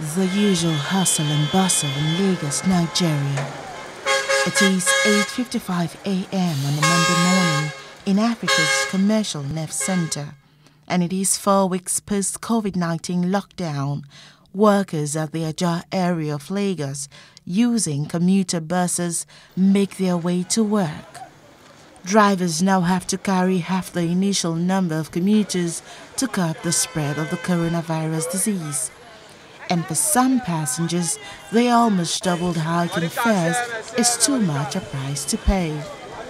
The usual hustle and bustle in Lagos, Nigeria. It is 8.55 a.m. on a Monday morning in Africa's commercial nerve center, and it is four weeks post-COVID-19 lockdown. Workers at the Ajah area of Lagos using commuter buses make their way to work. Drivers now have to carry half the initial number of commuters to curb the spread of the coronavirus disease and for some passengers, they almost doubled hiking fares is too much a price to pay.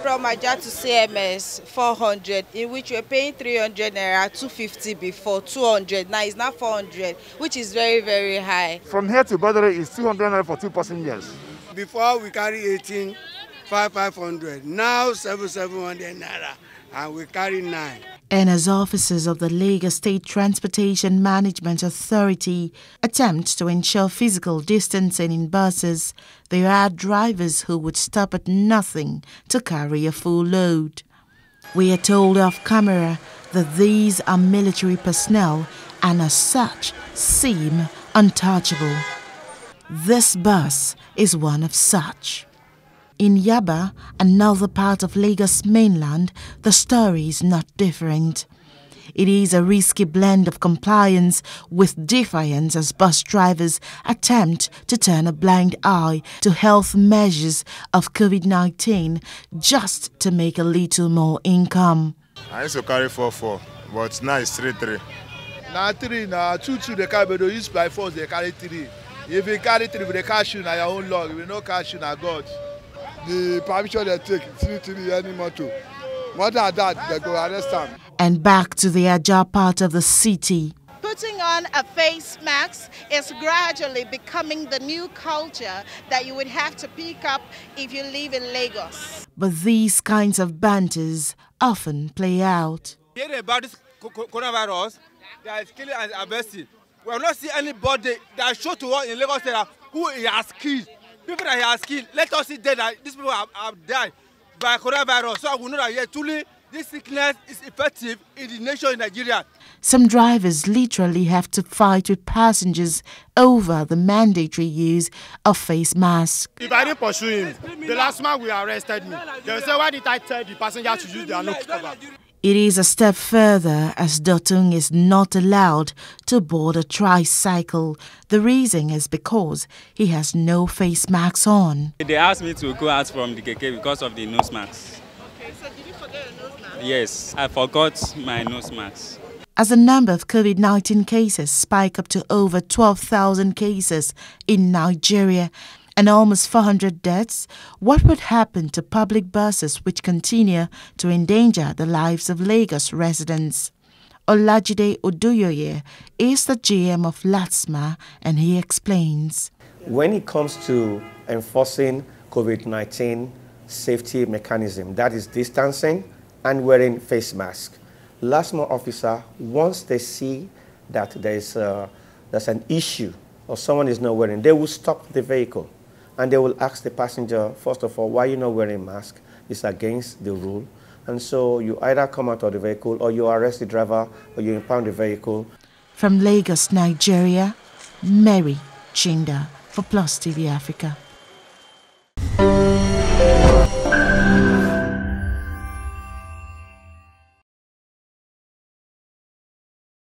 From Ajah to CMS, 400, in which we're paying 300 naira, 250 before, 200. Now it's not 400, which is very, very high. From here to Badore is 200 naira for two passengers. Before we carry 18, 5, 500. Now 7, 700 naira, and we carry 9 and as officers of the Lagos State Transportation Management Authority attempt to ensure physical distancing in buses, there are drivers who would stop at nothing to carry a full load. We are told off camera that these are military personnel and as such seem untouchable. This bus is one of such. In Yaba, another part of Lagos mainland, the story is not different. It is a risky blend of compliance with defiance as bus drivers attempt to turn a blind eye to health measures of COVID 19 just to make a little more income. I used to carry 4 4, but now it's 3 3. Now 3, now 2 2, they carry, but they use by force, they carry 3. If you carry 3, they cash you, now your own log. If you no cash you, now God the permission they take three three any motor more than that they go arrest them. and back to the Ajah part of the city putting on a face mask is gradually becoming the new culture that you would have to pick up if you live in Lagos. But these kinds of banters often play out. Hearing about this coronavirus that is killing and arresting, we have not seen anybody that show to us in Lagos who is has killed people that he has killed, let us see that these people have, have died by coronavirus. So we know that yeah, truly this sickness is effective in the nation in Nigeria. Some drivers literally have to fight with passengers over the mandatory use of face masks. If I didn't pursue him, the last man will arrested me. They will say, why did I tell the passenger to use their nose cover? It is a step further as Dotun is not allowed to board a tricycle. The reason is because he has no face mask on. They asked me to go out from the keke because of the nose mask. Okay, so did you forget your nose mask? Yes, I forgot my nose mask. As the number of COVID 19 cases spike up to over 12,000 cases in Nigeria, and almost 400 deaths, what would happen to public buses which continue to endanger the lives of Lagos residents? Olajide Oduyoye is the GM of LASTMA and he explains. When it comes to enforcing COVID-19 safety mechanism, that is distancing and wearing face mask, LASTMA officer, once they see that there's, a, there's an issue or someone is not wearing, they will stop the vehicle and they will ask the passenger, first of all, why you not wearing mask? It's against the rule. And so you either come out of the vehicle or you arrest the driver or you impound the vehicle. From Lagos, Nigeria, Mary Chinda for Plus TV Africa.